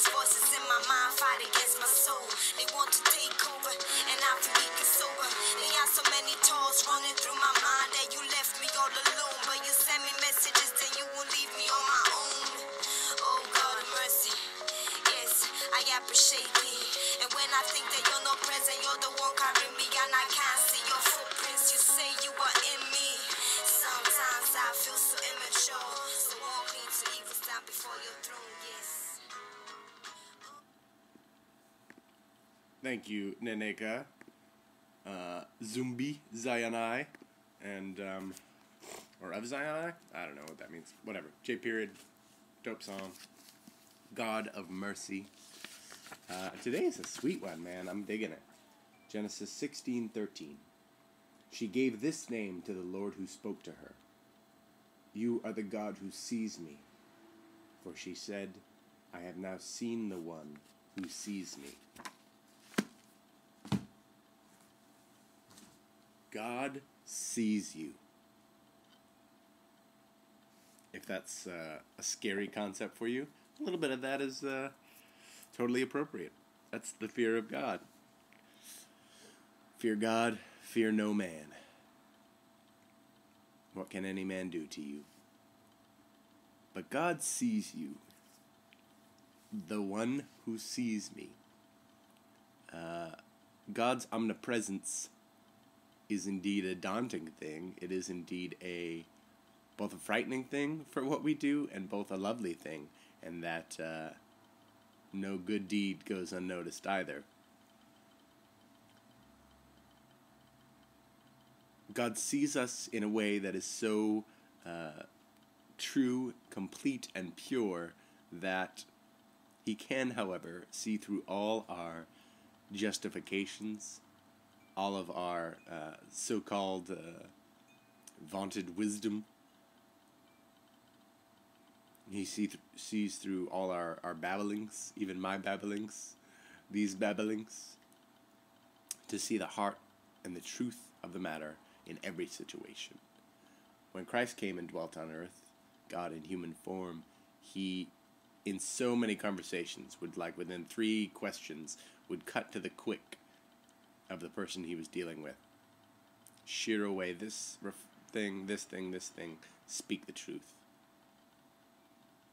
these voices in my mind fight against my soul. They want to take over, and I feel weak and sober. They have so many thoughts running through my mind that you left me all alone. But you send me messages, then you won't leave me on my own. Oh God of mercy, yes, I appreciate thee. And when I think that you're not present, you're the one carrying me, and I can't see your footprints. You say you are in me. Sometimes I feel so immature. So walk to even stand before your throne, yes. Thank you, Neneka. Uh, Zumbi Zayanai, and um, or of Zayanai. I don't know what that means. Whatever. J period. Dope song. God of mercy. Uh, today is a sweet one, man. I'm digging it. Genesis sixteen thirteen. She gave this name to the Lord who spoke to her. You are the God who sees me. For she said, I have now seen the one who sees me. God sees you. If that's uh, a scary concept for you, a little bit of that is uh, totally appropriate. That's the fear of God. Fear God, fear no man. What can any man do to you? But God sees you. The one who sees me. Uh, God's omnipresence is indeed a daunting thing. It is indeed a both a frightening thing for what we do and both a lovely thing, and that uh, no good deed goes unnoticed either. God sees us in a way that is so uh, true, complete, and pure that He can, however, see through all our justifications, all of our uh, so called uh, vaunted wisdom. He see th- sees through all our, our babblings, even my babblings, these babblings, to see the heart and the truth of the matter in every situation. When Christ came and dwelt on earth, God in human form, he, in so many conversations, would, like within three questions, would cut to the quick of the person he was dealing with. Shear away this ref- thing, this thing, this thing, speak the truth.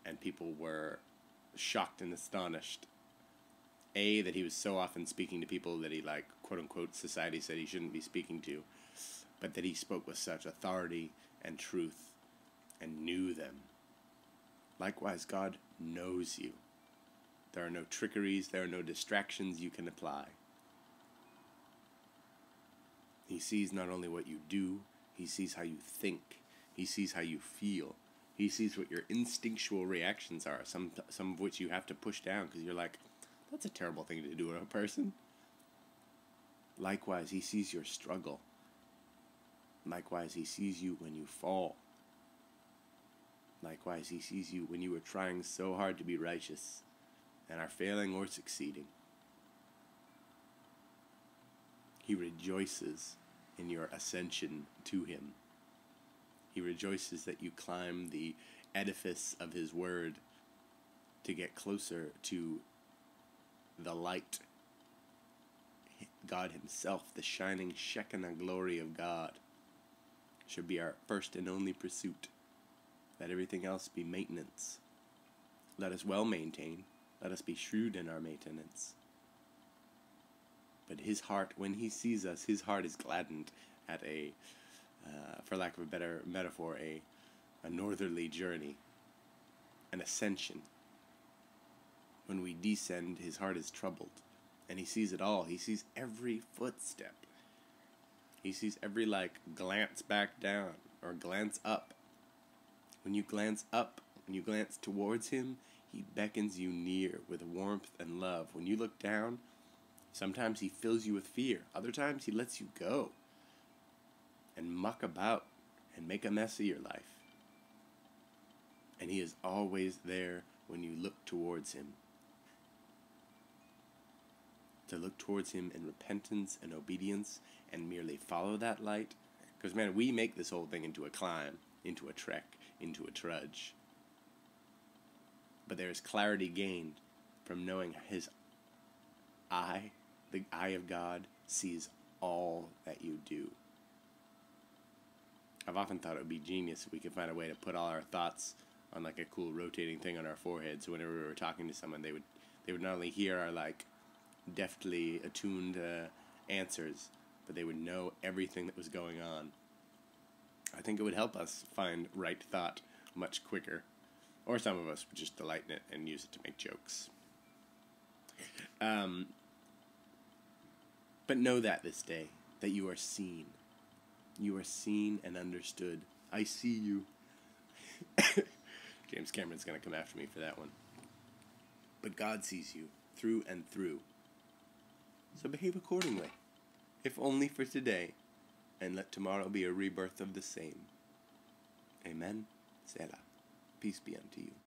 And people were shocked and astonished. A, that he was so often speaking to people that he, like, quote unquote, society said he shouldn't be speaking to, but that he spoke with such authority and truth and knew them. Likewise, God knows you. There are no trickeries, there are no distractions you can apply. He sees not only what you do, he sees how you think, he sees how you feel, he sees what your instinctual reactions are, some, some of which you have to push down because you're like, that's a terrible thing to do to a person. Likewise, he sees your struggle. Likewise, he sees you when you fall. Likewise, he sees you when you are trying so hard to be righteous and are failing or succeeding. He rejoices in your ascension to him. He rejoices that you climb the edifice of his word to get closer to the light, God Himself, the shining Shekinah glory of God, should be our first and only pursuit. Let everything else be maintenance. Let us well maintain. Let us be shrewd in our maintenance. But His heart, when He sees us, His heart is gladdened at a, uh, for lack of a better metaphor, a, a northerly journey, an ascension when we descend, his heart is troubled. And he sees it all. He sees every footstep. He sees every, like, glance back down or glance up. When you glance up, when you glance towards him, he beckons you near with warmth and love. When you look down, sometimes he fills you with fear. Other times he lets you go and muck about and make a mess of your life. And he is always there when you look towards him to look towards Him in repentance and obedience and merely follow that light. Because, man, we make this whole thing into a climb. into a trek, into a trudge. But there is clarity gained from knowing his eye, the eye of God, sees all that you do. I've often thought it would be genius if we could find a way to put all our thoughts on like a cool rotating thing on our forehead so whenever we were talking to someone they would they would not only hear our like deftly attuned uh, answers but they would know everything that was going on. I think it would help us find right thought much quicker. Or some of us would just delight in it and use it to make jokes. Um, but know that this day that you are seen you are seen and understood i see you James Cameron's going to come after me for that one. But God sees you through and through. So behave accordingly, if only for today, and let tomorrow be a rebirth of the same. Amen. Selah. Peace be unto you.